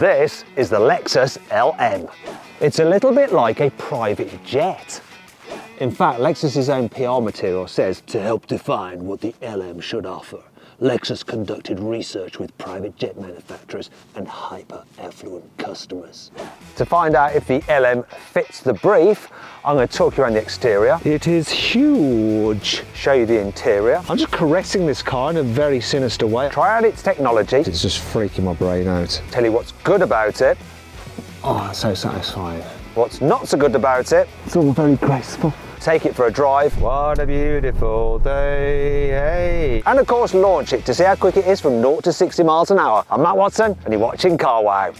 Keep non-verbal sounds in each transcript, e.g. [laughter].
This is the Lexus LM. It's a little bit like a private jet. In fact, Lexus's own PR material says to help define what the LM should offer. Lexus conducted research with private jet manufacturers and hyper-affluent customers. To find out if the LM fits the brief, I'm going to talk you around the exterior. It is huge. Show you the interior. I'm just caressing this car in a very sinister way. Try out its technology. It's just freaking my brain out. Tell you what's good about it. Oh, it's so satisfying. What's not so good about it. It's all very graceful take it for a drive. What a beautiful day. hey. And of course, launch it to see how quick it is from 0 to 60 miles an hour. I'm Mat Watson, and you're watching Carwow.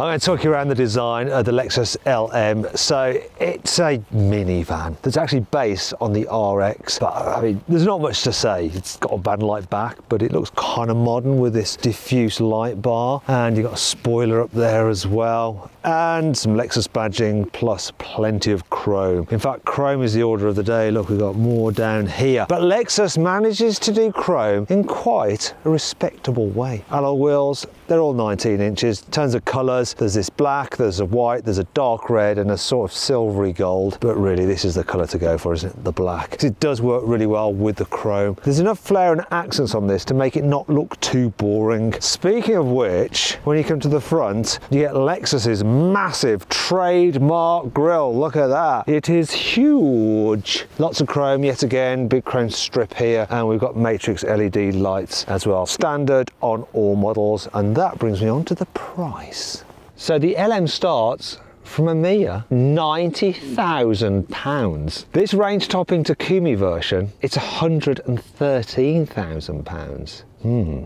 I'm going to talk you around the design of the Lexus LM. So it's a minivan that's actually based on the RX. But I mean, there's not much to say. It's got a band light back, but it looks kind of modern with this diffuse light bar. And you've got a spoiler up there as well and some Lexus badging plus plenty of chrome. In fact, chrome is the order of the day. Look, we've got more down here. But Lexus manages to do chrome in quite a respectable way. Alloy wheels, they're all 19 inches, tons of colours. There's this black, there's a white, there's a dark red and a sort of silvery gold. But really, this is the colour to go for, isn't it? The black. It does work really well with the chrome. There's enough flair and accents on this to make it not look too boring. Speaking of which, when you come to the front, you get Lexus's massive trademark grille. Look at that. It is huge. Lots of chrome yet again, big chrome strip here. And we've got matrix LED lights as well. Standard on all models. And that brings me on to the price. So the LM starts from a mere £90,000. This range topping Takumi version, it's £113,000. Hmm.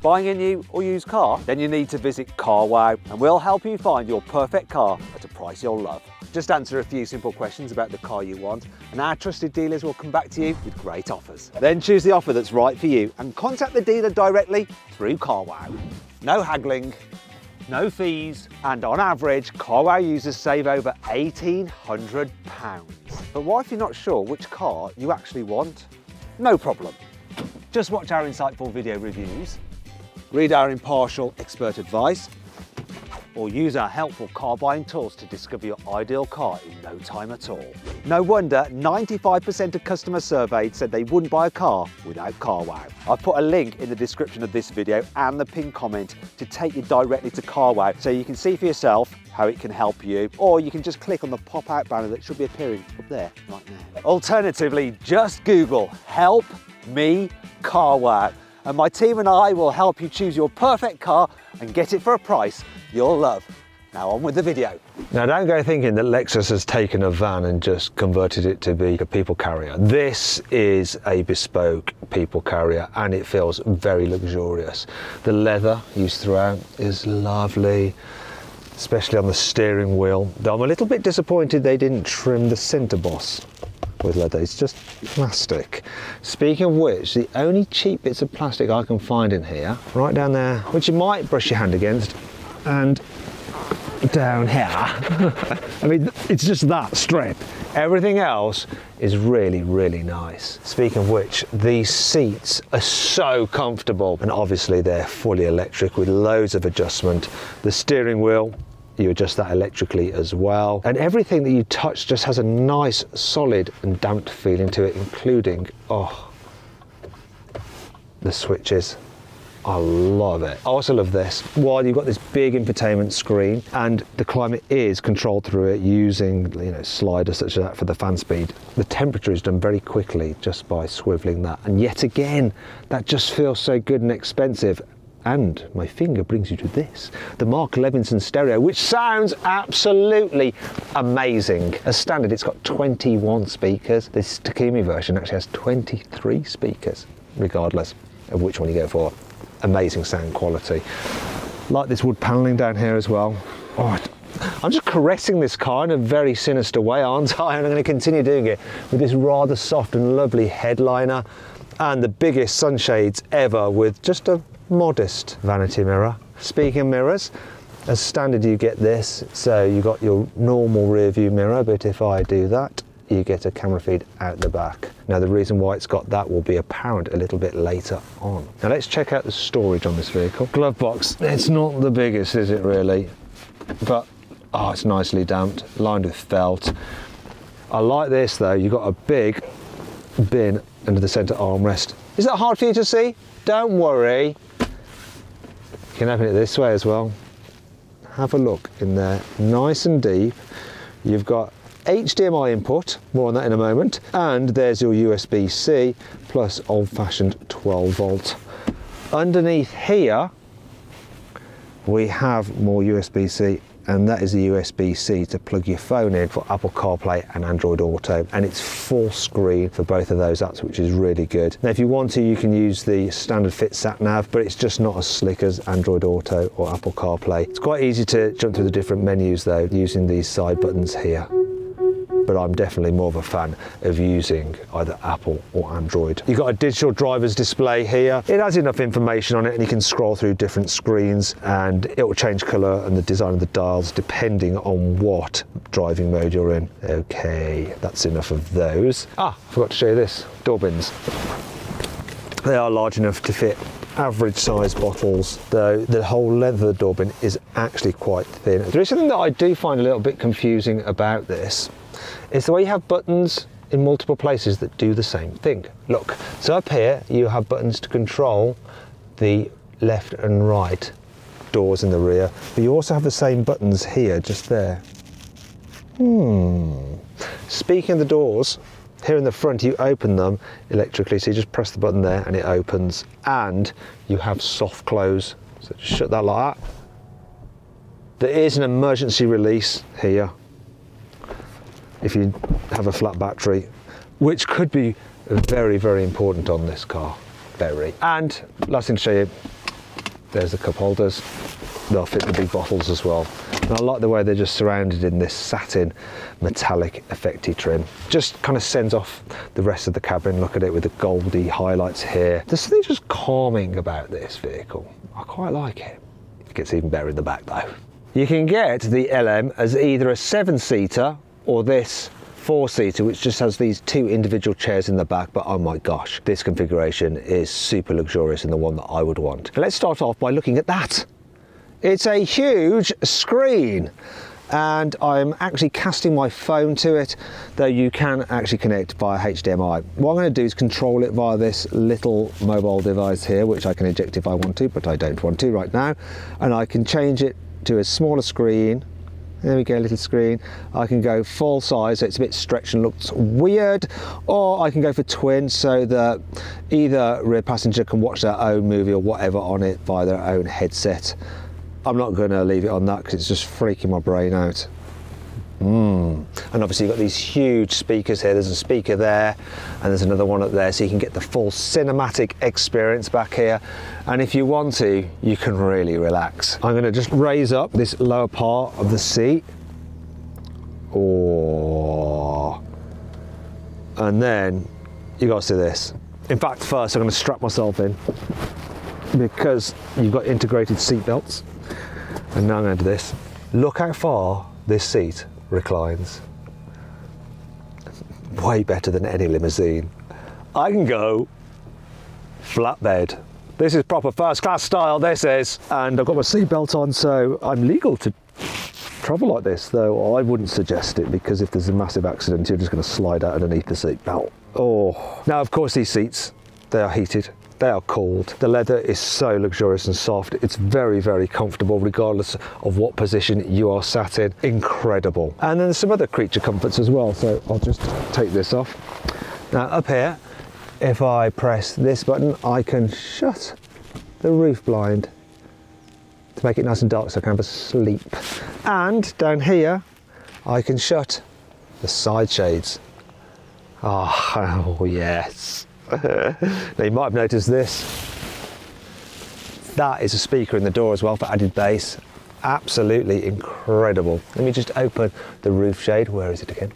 Buying a new or used car? Then you need to visit CarWow and we'll help you find your perfect car at a price you'll love. Just answer a few simple questions about the car you want and our trusted dealers will come back to you with great offers. Then choose the offer that's right for you and contact the dealer directly through CarWow. No haggling, no fees, and on average, CarWow users save over £1,800. But what if you're not sure which car you actually want? No problem. Just watch our insightful video reviews read our impartial expert advice, or use our helpful car buying tools to discover your ideal car in no time at all. No wonder 95% of customers surveyed said they wouldn't buy a car without CarWow. I've put a link in the description of this video and the pinned comment to take you directly to CarWow so you can see for yourself how it can help you or you can just click on the pop-out banner that should be appearing up there right now. Alternatively, just Google help me CarWow and my team and I will help you choose your perfect car and get it for a price you'll love. Now on with the video. Now don't go thinking that Lexus has taken a van and just converted it to be a people carrier. This is a bespoke people carrier and it feels very luxurious. The leather used throughout is lovely especially on the steering wheel. Though I'm a little bit disappointed they didn't trim the centre boss with leather, it's just plastic. Speaking of which, the only cheap bits of plastic I can find in here, right down there, which you might brush your hand against, and down here. [laughs] I mean, it's just that strip. Everything else is really, really nice. Speaking of which, these seats are so comfortable and obviously they're fully electric with loads of adjustment. The steering wheel you adjust that electrically as well. And everything that you touch just has a nice, solid and damped feeling to it, including, oh, the switches. I love it. I also love this. While you've got this big infotainment screen and the climate is controlled through it using you know sliders such as that for the fan speed, the temperature is done very quickly just by swiveling that. And yet again, that just feels so good and expensive and my finger brings you to this, the Mark Levinson stereo, which sounds absolutely amazing. As standard, it's got 21 speakers. This Takumi version actually has 23 speakers, regardless of which one you go for. Amazing sound quality. Like this wood paneling down here as well. Oh, I'm just caressing this car in a very sinister way, aren't I? And I'm going to continue doing it with this rather soft and lovely headliner and the biggest sunshades ever with just a modest vanity mirror. Speaking of mirrors, as standard you get this, so you got your normal rear view mirror, but if I do that, you get a camera feed out the back. Now the reason why it's got that will be apparent a little bit later on. Now let's check out the storage on this vehicle. Glove box, it's not the biggest, is it really? But, oh, it's nicely damped, lined with felt. I like this though, you've got a big bin under the centre armrest. Is that hard for you to see? Don't worry. Can open it this way as well. Have a look in there, nice and deep. You've got HDMI input, more on that in a moment, and there's your USB-C plus old-fashioned 12 volt. Underneath here, we have more USB-C and that is the USB-C to plug your phone in for Apple CarPlay and Android Auto and it's full screen for both of those apps which is really good. Now if you want to you can use the standard fit sat nav but it's just not as slick as Android Auto or Apple CarPlay. It's quite easy to jump through the different menus though using these side buttons here but I'm definitely more of a fan of using either Apple or Android. You've got a digital driver's display here. It has enough information on it and you can scroll through different screens and it will change colour and the design of the dials depending on what driving mode you're in. Okay, that's enough of those. Ah, I forgot to show you this, door bins. They are large enough to fit average size bottles, though the whole the door is actually quite thin. There is something that I do find a little bit confusing about this, It's the way you have buttons in multiple places that do the same thing. Look, so up here you have buttons to control the left and right doors in the rear, but you also have the same buttons here, just there. Hmm. Speaking of the doors, here in the front you open them electrically, so you just press the button there and it opens, and you have soft close, so just shut that like that. There is an emergency release here if you have a flat battery, which could be very, very important on this car, very. And last thing to show you, there's the cup holders. They'll fit the big bottles as well. And I like the way they're just surrounded in this satin metallic effecty trim. Just kind of sends off the rest of the cabin. Look at it with the goldy highlights here. There's something just calming about this vehicle. I quite like it. It gets even better in the back though. You can get the LM as either a seven-seater or this four-seater which just has these two individual chairs in the back but oh my gosh this configuration is super luxurious and the one that I would want. Let's start off by looking at that. It's a huge screen and I'm actually casting my phone to it though you can actually connect via HDMI. What I'm going to do is control it via this little mobile device here which I can eject if I want to but I don't want to right now and I can change it to a smaller screen there we go, little screen. I can go full size, so it's a bit stretched and looks weird, or I can go for twin so that either rear passenger can watch their own movie or whatever on it via their own headset. I'm not going to leave it on that because it's just freaking my brain out. Mm. And obviously you've got these huge speakers here. There's a speaker there and there's another one up there so you can get the full cinematic experience back here. And if you want to, you can really relax. I'm gonna just raise up this lower part of the seat. Oh. And then you got to see this. In fact, first I'm gonna strap myself in because you've got integrated seat belts. And now I'm gonna do this. Look how far this seat reclines. Way better than any limousine. I can go flatbed. This is proper first class style, this is. And I've got my seatbelt on, so I'm legal to travel like this, though I wouldn't suggest it because if there's a massive accident, you're just going to slide out underneath the seatbelt. Oh. Now, of course, these seats, they are heated. They are cooled. The leather is so luxurious and soft. It's very, very comfortable regardless of what position you are sat in. Incredible. And then some other creature comforts as well. So I'll just take this off. Now up here, if I press this button, I can shut the roof blind to make it nice and dark so I can have a sleep. And down here, I can shut the side shades. Oh, [laughs] oh yes [laughs] now you might have noticed this. That is a speaker in the door as well for added bass. Absolutely incredible. Let me just open the roof shade. Where is it again?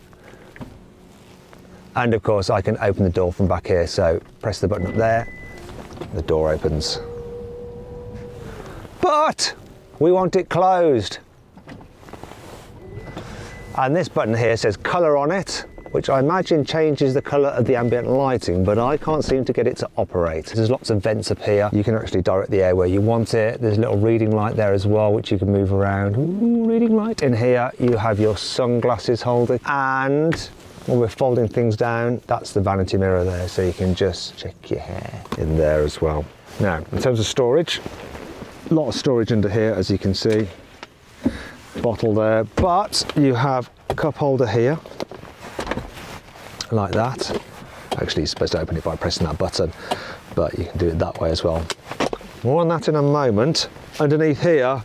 And of course I can open the door from back here. So press the button up there, the door opens. But we want it closed. And this button here says colour on it. Which I imagine changes the colour of the ambient lighting, but I can't seem to get it to operate. There's lots of vents up here. You can actually direct the air where you want it. There's a little reading light there as well, which you can move around. Ooh, reading light. In here, you have your sunglasses holder and when we're folding things down, that's the vanity mirror there, so you can just check your hair in there as well. Now, in terms of storage, a lot of storage under here, as you can see. Bottle there, but you have a cup holder here, like that. Actually, you're supposed to open it by pressing that button, but you can do it that way as well. More on that in a moment. Underneath here,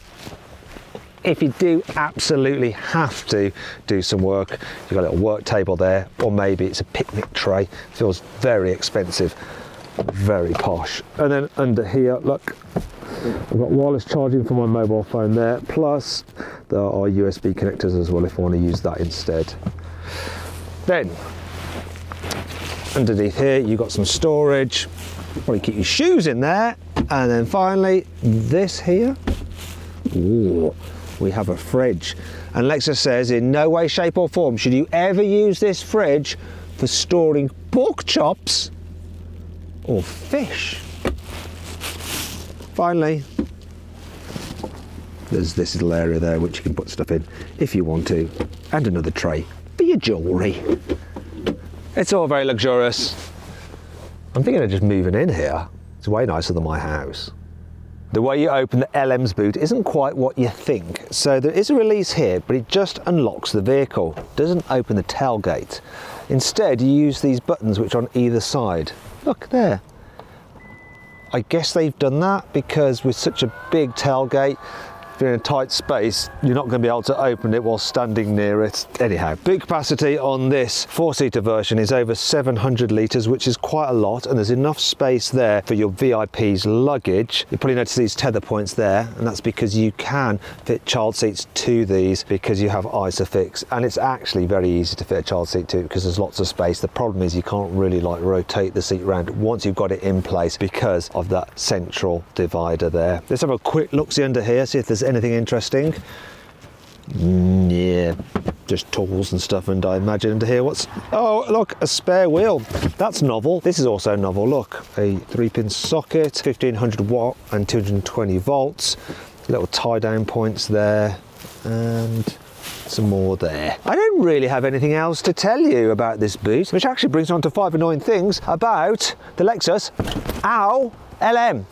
if you do absolutely have to do some work, you've got a little work table there, or maybe it's a picnic tray. Feels very expensive, very posh. And then under here, look, I've got wireless charging for my mobile phone there, plus there are USB connectors as well if I want to use that instead. Then, underneath here, you've got some storage, probably keep your shoes in there, and then finally, this here. Ooh, we have a fridge. And Lexus says in no way, shape or form should you ever use this fridge for storing pork chops or fish. Finally, there's this little area there which you can put stuff in if you want to, and another tray for your jewellery. It's all very luxurious. I'm thinking of just moving in here. It's way nicer than my house. The way you open the LM's boot isn't quite what you think. So there is a release here, but it just unlocks the vehicle. Doesn't open the tailgate. Instead, you use these buttons which are on either side. Look there. I guess they've done that because with such a big tailgate, if you're in a tight space, you're not going to be able to open it while standing near it. Anyhow, boot capacity on this four-seater version is over 700 litres, which is quite a lot, and there's enough space there for your VIP's luggage. You probably notice these tether points there, and that's because you can fit child seats to these because you have ISOFIX, and it's actually very easy to fit a child seat to because there's lots of space. The problem is you can't really like rotate the seat around once you've got it in place because of that central divider there. Let's have a quick look-see under here, see if there's anything interesting? Mm, yeah, just tools and stuff. And I imagine under here, what's, oh, look, a spare wheel. That's novel. This is also novel. Look, a three pin socket, 1500 watt and 220 volts. Little tie down points there. And some more there. I don't really have anything else to tell you about this boot, which actually brings on to five annoying things about the Lexus OW LM.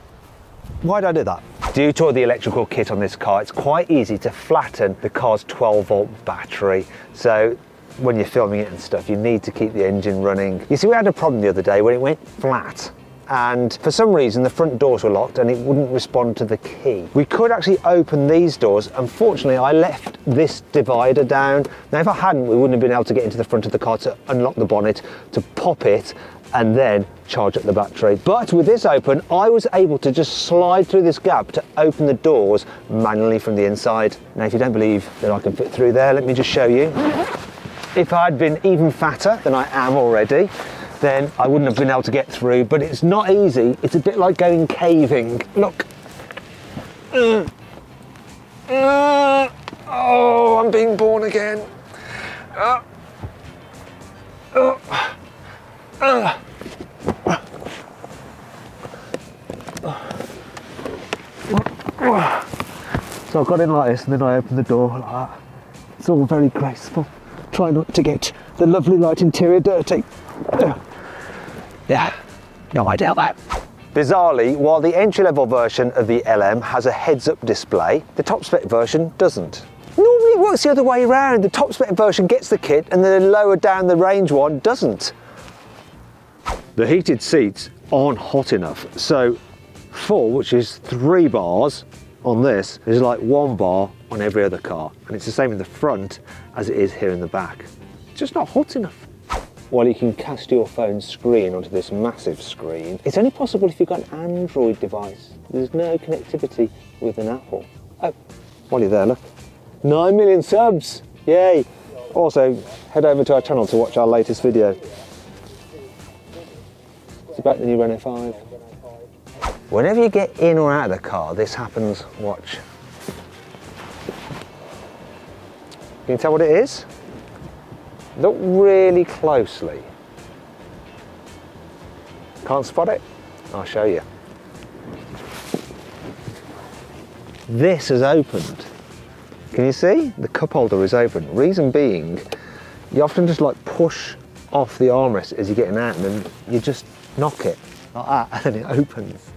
Why did I do that? Due to the electrical kit on this car, it's quite easy to flatten the car's 12 volt battery. So when you're filming it and stuff, you need to keep the engine running. You see, we had a problem the other day when it went flat and for some reason the front doors were locked and it wouldn't respond to the key. We could actually open these doors. Unfortunately, I left this divider down. Now, if I hadn't, we wouldn't have been able to get into the front of the car to unlock the bonnet, to pop it and then charge up the battery. But with this open, I was able to just slide through this gap to open the doors manually from the inside. Now, if you don't believe that I can fit through there, let me just show you. If I'd been even fatter than I am already, then I wouldn't have been able to get through, but it's not easy. It's a bit like going caving. Look. Uh, uh, oh, I'm being born again. Uh, so I got in like this and then I opened the door like that. It's all very graceful. Try not to get the lovely light interior dirty. Yeah, no, I doubt that. Bizarrely, while the entry-level version of the LM has a heads-up display, the top spec version doesn't. Normally it works the other way around. The top spec version gets the kit and the lower down the range one doesn't. The heated seats aren't hot enough. So four, which is three bars on this, is like one bar on every other car. And it's the same in the front as it is here in the back. It's just not hot enough. While you can cast your phone screen onto this massive screen, it's only possible if you've got an Android device. There's no connectivity with an Apple. Oh, while you're there, look. 9 million subs, yay. Also, head over to our channel to watch our latest video. It's about the new Renault 5. Whenever you get in or out of the car, this happens, watch. Can you tell what it is? Look really closely. Can't spot it? I'll show you. This has opened. Can you see? The cup holder is open. Reason being, you often just like push off the armrest as you're getting out and then you just knock it like that [laughs] and it opens.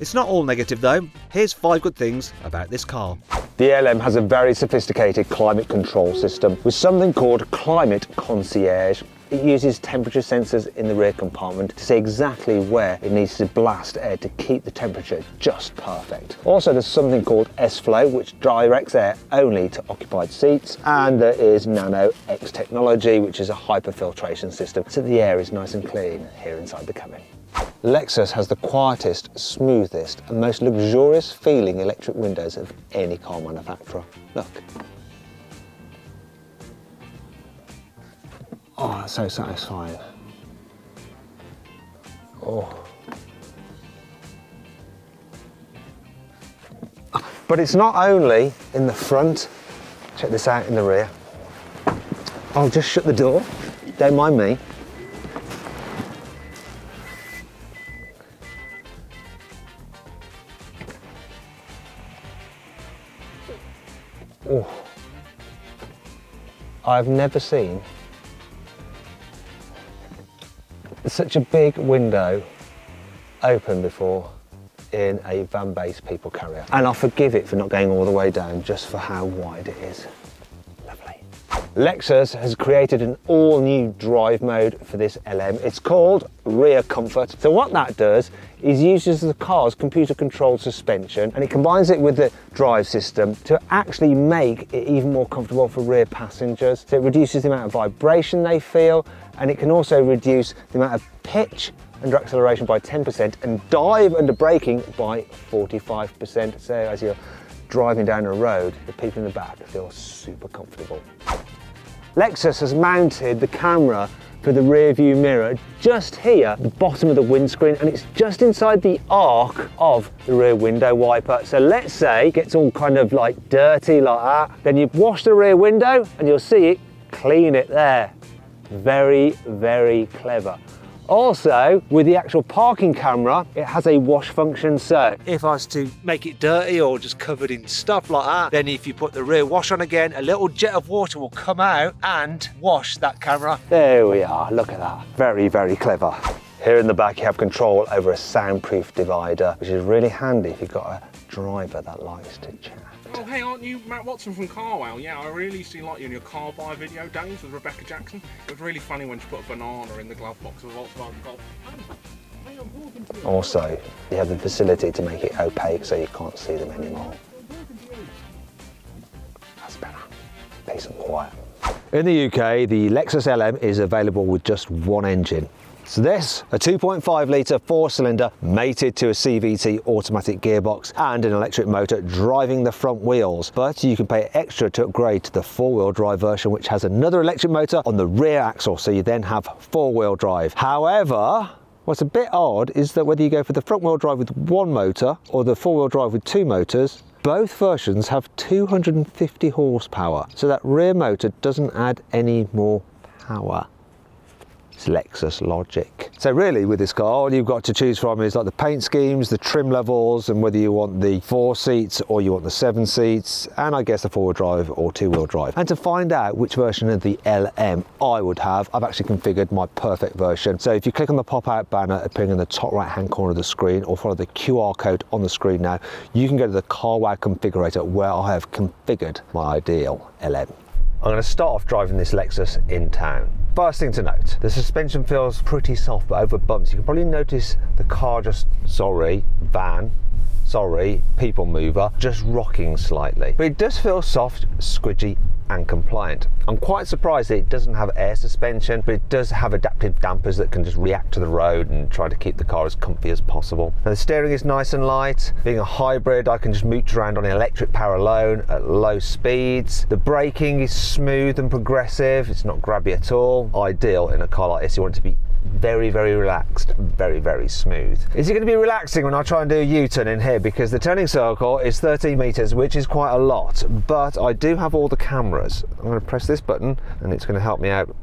It's not all negative though. Here's five good things about this car. The LM has a very sophisticated climate control system with something called Climate Concierge. It uses temperature sensors in the rear compartment to see exactly where it needs to blast air to keep the temperature just perfect. Also, there's something called S-Flow, which directs air only to occupied seats. And there is nanoe X technology, which is a hyperfiltration system, so the air is nice and clean here inside the cabin. Lexus has the quietest, smoothest and most luxurious feeling electric windows of any car manufacturer. Look. Oh, that's so satisfying. Oh. But it's not only in the front. Check this out in the rear. I'll just shut the door. Don't mind me. Oh. I've never seen such a big window open before in a van-based people carrier. And I forgive it for not going all the way down just for how wide it is. Lovely. Lexus has created an all-new drive mode for this LM. It's called Rear Comfort. So what that does is uses the car's computer-controlled suspension and it combines it with the drive system to actually make it even more comfortable for rear passengers. So it reduces the amount of vibration they feel and it can also reduce the amount of pitch under acceleration by 10% and dive under braking by 45%. So as you're driving down a road, the people in the back feel super comfortable. Lexus has mounted the camera for the rear view mirror just here the bottom of the windscreen and it's just inside the arc of the rear window wiper. So let's say it gets all kind of like dirty like that, then you wash the rear window and you'll see it, clean it there. Very, very clever. Also, with the actual parking camera, it has a wash function. So if I was to make it dirty or just covered in stuff like that, then if you put the rear wash on again, a little jet of water will come out and wash that camera. There we are, look at that. Very, very clever. Here in the back, you have control over a soundproof divider, which is really handy if you've got a driver that likes to chat. Oh, hey, aren't you Mat Watson from Carwow? Yeah, I really used to like you in your Carbuyer video days with Rebecca Jackson. It was really funny when she put a banana in the glove box of a Volkswagen Golf. Also, you have the facility to make it opaque so you can't see them anymore. That's better. Peace and quiet. In the UK, the Lexus LM is available with just one engine. So this, a 2.5 litre four cylinder mated to a CVT automatic gearbox and an electric motor driving the front wheels. But you can pay extra to upgrade to the four wheel drive version which has another electric motor on the rear axle so you then have four wheel drive. However, What's a bit odd is that whether you go for the front wheel drive with one motor or the four wheel drive with two motors, both versions have 250 horsepower, so that rear motor doesn't add any more power. It's Lexus logic. So really with this car, all you've got to choose from is like the paint schemes, the trim levels, and whether you want the four seats or you want the seven seats, and I guess the four-wheel drive or two-wheel drive. And to find out which version of the LM I would have, I've actually configured my perfect version. So if you click on the pop-out banner appearing in the top right-hand corner of the screen or follow the QR code on the screen now, you can go to the CarWow configurator where I have configured my ideal LM. I'm going to start off driving this Lexus in town. First thing to note, the suspension feels pretty soft but over bumps. You can probably notice the car just, sorry, van, sorry, people mover, just rocking slightly. But it does feel soft, squidgy and compliant. I'm quite surprised that it doesn't have air suspension, but it does have adaptive dampers that can just react to the road and try to keep the car as comfy as possible. Now the steering is nice and light. Being a hybrid, I can just mooch around on electric power alone at low speeds. The braking is smooth and progressive. It's not grabby at all. Ideal in a car like this. You want it to be very, very relaxed, very, very smooth. Is it going to be relaxing when I try and do a U-turn in here? Because the turning circle is 13 meters, which is quite a lot, but I do have all the cameras. I'm going to press this button and it's going to help me out.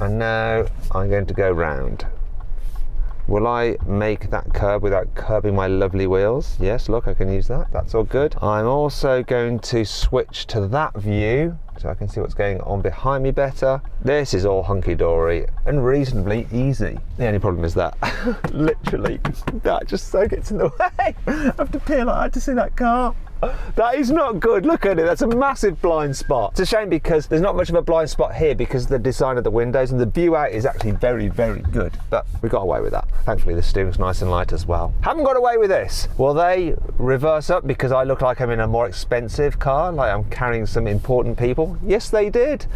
And now I'm going to go round. Will I make that curb without curbing my lovely wheels? Yes, look, I can use that. That's all good. I'm also going to switch to that view so I can see what's going on behind me better. This is all hunky-dory and reasonably easy. The only problem is that, [laughs] literally, that just so gets in the [laughs] way. I have to peel out to see that car. That is not good. Look at it. That's a massive blind spot. It's a shame because there's not much of a blind spot here because the design of the windows and the view out is actually very, very good. But we got away with that. Thankfully, the steering's nice and light as well. Haven't got away with this. Will they reverse up because I look like I'm in a more expensive car, like I'm carrying some important people? Yes, they did.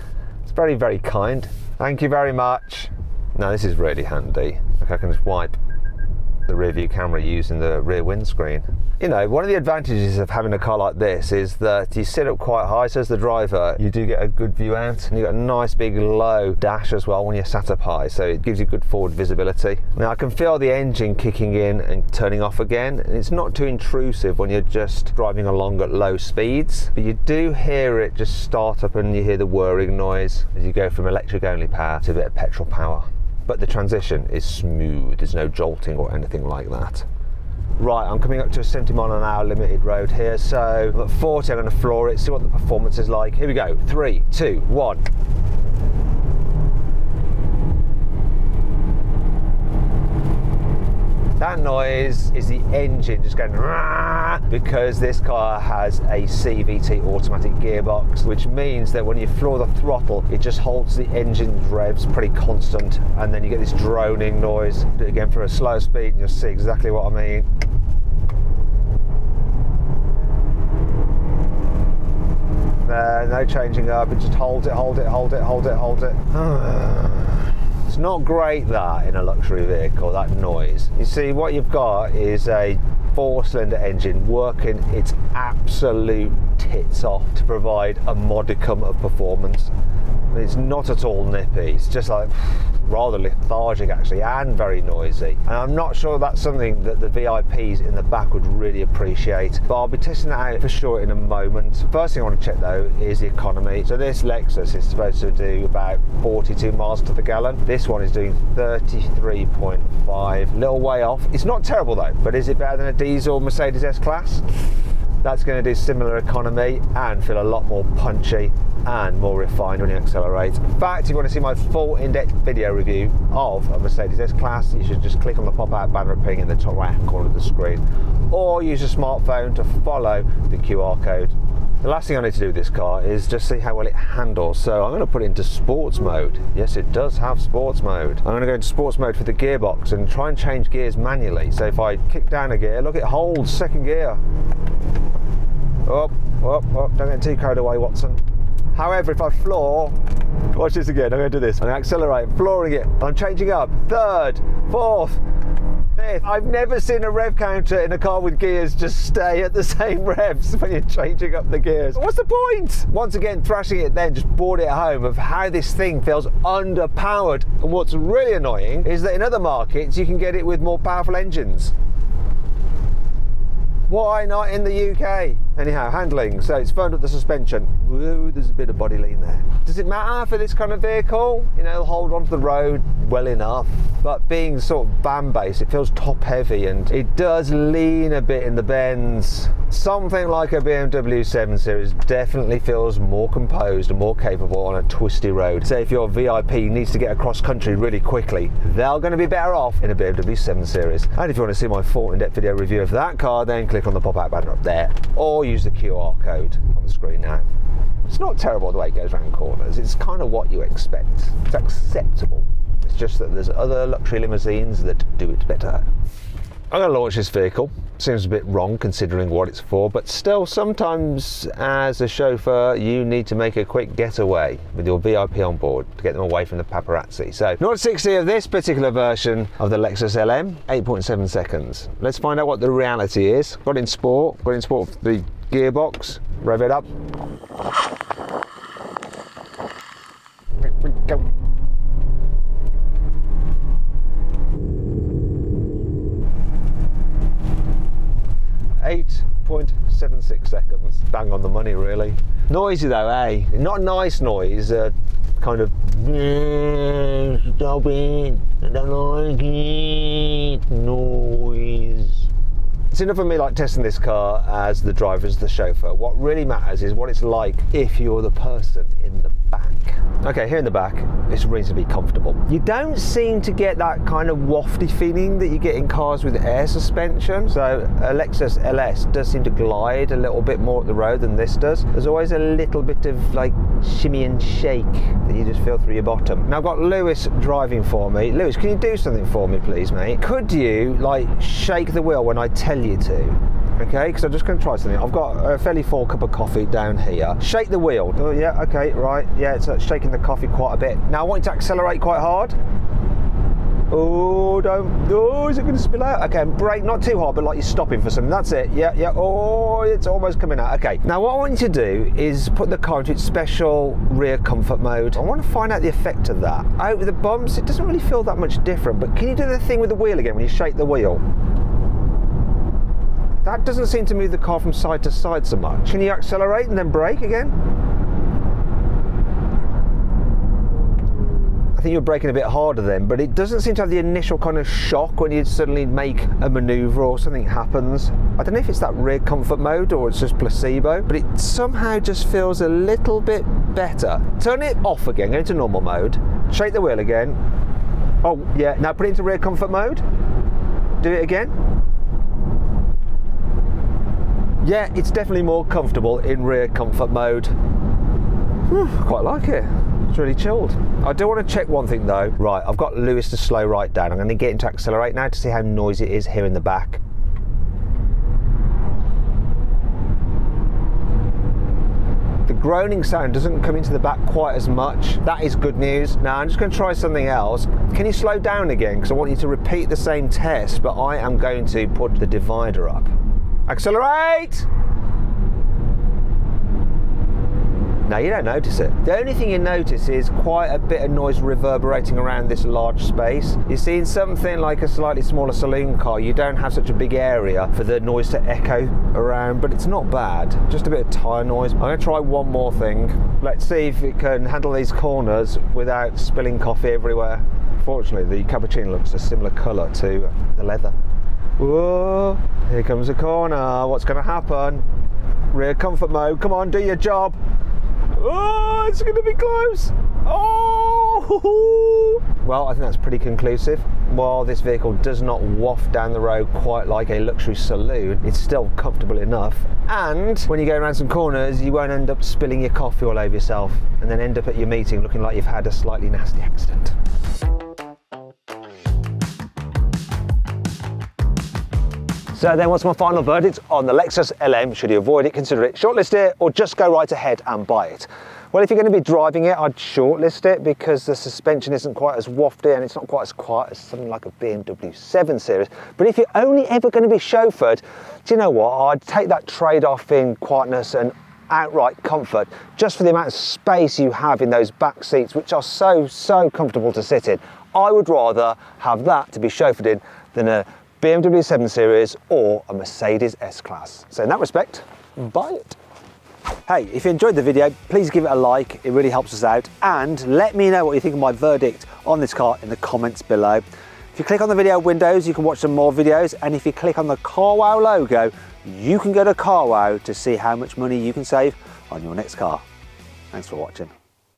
It's very, very kind. Thank you very much. Now, this is really handy. Look, I can just wipe the rear view camera using the rear windscreen. You know, one of the advantages of having a car like this is that you sit up quite high, as the driver, you do get a good view out, and you've got a nice big low dash as well when you're sat up high, so it gives you good forward visibility. Now I can feel the engine kicking in and turning off again, and it's not too intrusive when you're just driving along at low speeds, but you do hear it just start up and you hear the whirring noise as you go from electric only power to a bit of petrol power but the transition is smooth. There's no jolting or anything like that. Right, I'm coming up to a 70 mile an hour limited road here, so I'm at 40 I'm to floor it, see what the performance is like. Here we go, three, two, one. That noise is the engine just going because this car has a CVT automatic gearbox, which means that when you floor the throttle, it just holds the engine revs pretty constant, and then you get this droning noise. Again for a slow speed, and you'll see exactly what I mean. Uh, no changing up, it just holds it, hold it, hold it, hold it, hold it. [sighs] [sighs] It's not great that in a luxury vehicle, that noise. You see, what you've got is a four cylinder engine working its absolute tits off to provide a modicum of performance. It's not at all nippy, it's just like rather lethargic actually and very noisy. And I'm not sure that's something that the VIPs in the back would really appreciate, but I'll be testing that out for sure in a moment. First thing I want to check though is the economy. So this Lexus is supposed to do about 42 miles to the gallon. This one is doing 33.5, little way off. It's not terrible though, but is it better than a diesel Mercedes S-Class? That's going to do similar economy and feel a lot more punchy and more refined when you accelerate. In fact, if you want to see my full in-depth video review of a Mercedes S-Class, you should just click on the pop-out banner ping in the top right hand corner of the screen or use your smartphone to follow the QR code. The last thing I need to do with this car is just see how well it handles. So I'm going to put it into sports mode. Yes, it does have sports mode. I'm going to go into sports mode for the gearbox and try and change gears manually. So if I kick down a gear, look, it holds second gear. Up, up, up, don't get too carried away, Watson. However, if I floor, watch this again, I'm going to do this. I'm going to accelerate, flooring it. I'm changing up. Third, fourth, I've never seen a rev counter in a car with gears just stay at the [laughs] same revs when you're changing up the gears. What's the point? Once again, thrashing it then just brought it home of how this thing feels underpowered. And what's really annoying is that in other markets, you can get it with more powerful engines. Why not in the UK? Anyhow, handling. So it's firmed up the suspension. Woo, there's a bit of body lean there. Does it matter for this kind of vehicle? You know, hold onto the road well enough. But being sort of BAM based, it feels top heavy and it does lean a bit in the bends. Something like a BMW 7 Series definitely feels more composed and more capable on a twisty road. Say if your VIP needs to get across country really quickly, they're going to be better off in a BMW 7 Series. And if you want to see my full in-depth video review of that car, then click on the pop-out banner up there or use the QR code on the screen now. It's not terrible the way it goes around corners. It's kind of what you expect. It's acceptable. It's just that there's other luxury limousines that do it better. I'm going to launch this vehicle. Seems a bit wrong considering what it's for, but still, sometimes as a chauffeur, you need to make a quick getaway with your VIP on board to get them away from the paparazzi. So, 0 60 of this particular version of the Lexus LM, 8.7 seconds. Let's find out what the reality is. Got in sport, got in sport the gearbox, rev it up. Go. 8.76 seconds. Bang on the money, really. Noisy though, eh? Not nice noise, uh, kind of, stop it, I don't like it, noise. It's enough of me like testing this car as the driver, as the chauffeur. What really matters is what it's like if you're the person in the back. Okay, here in the back, it's reasonably comfortable. You don't seem to get that kind of wafty feeling that you get in cars with air suspension. So a Lexus LS does seem to glide a little bit more at the road than this does. There's always a little bit of like shimmy and shake that you just feel through your bottom. Now I've got Lewis driving for me. Lewis, can you do something for me, please, mate? Could you like shake the wheel when I tell you to? Okay because I'm just going to try something I've got a fairly full cup of coffee down here shake the wheel oh yeah okay right yeah it's uh, shaking the coffee quite a bit now I want you to accelerate quite hard Oh, don't. Oh, is it going to spill out? Okay, and brake not too hard, but like you're stopping for something. That's it. Yeah, yeah. Oh, it's almost coming out. Okay. Now, what I want you to do is put the car into its special rear comfort mode. I want to find out the effect of that. Over the bumps, it doesn't really feel that much different, but can you do the thing with the wheel again when you shake the wheel? That doesn't seem to move the car from side to side so much. Can you accelerate and then brake again? I think you're braking a bit harder then, but it doesn't seem to have the initial kind of shock when you suddenly make a maneuver or something happens. I don't know if it's that rear comfort mode or it's just placebo, but it somehow just feels a little bit better. Turn it off again, go into normal mode, shake the wheel again. Oh, yeah, now put it into rear comfort mode. Do it again. Yeah, it's definitely more comfortable in rear comfort mode. Whew, quite like it. It's really chilled. I do want to check one thing though. Right, I've got Lewis to slow right down. I'm going to get him to accelerate now to see how noisy it is here in the back. The groaning sound doesn't come into the back quite as much. That is good news. Now I'm just going to try something else. Can you slow down again? Because I want you to repeat the same test, but I am going to put the divider up. Accelerate! Now you don't notice it. The only thing you notice is quite a bit of noise reverberating around this large space. You see in something like a slightly smaller saloon car, you don't have such a big area for the noise to echo around, but it's not bad. Just a bit of tyre noise. I'm gonna try one more thing. Let's see if it can handle these corners without spilling coffee everywhere. Fortunately, the cappuccino looks a similar colour to the leather. Whoa, here comes a corner. What's gonna happen? Rear comfort mode, come on, do your job. Oh, it's going to be close. Oh! Well, I think that's pretty conclusive. While this vehicle does not waft down the road quite like a luxury saloon, it's still comfortable enough. And when you go around some corners, you won't end up spilling your coffee all over yourself and then end up at your meeting looking like you've had a slightly nasty accident. So then what's my final verdict on the Lexus LM? Should you avoid it, consider it, shortlist it, or just go right ahead and buy it? Well, if you're going to be driving it, I'd shortlist it because the suspension isn't quite as wafty and it's not quite as quiet as something like a BMW 7 Series. But if you're only ever going to be chauffeured, do you know what? I'd take that trade-off in quietness and outright comfort just for the amount of space you have in those back seats, which are so, so comfortable to sit in. I would rather have that to be chauffeured in than a BMW 7 Series or a Mercedes S-Class. So in that respect, buy it. Hey, if you enjoyed the video, please give it a like, it really helps us out, and let me know what you think of my verdict on this car in the comments below. If you click on the video windows, you can watch some more videos, and if you click on the CarWow logo, you can go to CarWow to see how much money you can save on your next car. Thanks for watching.